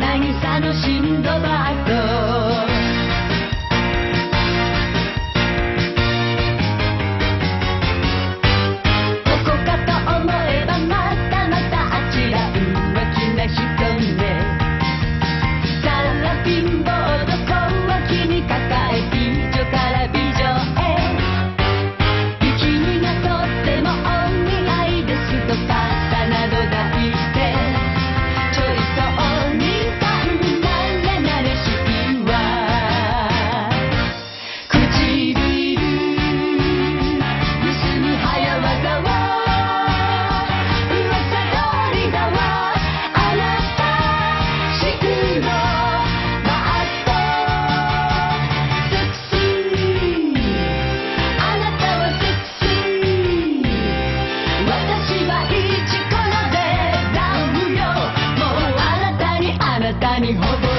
渚のシンドバッド何ほど